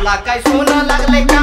तुला काय सोनं लागले का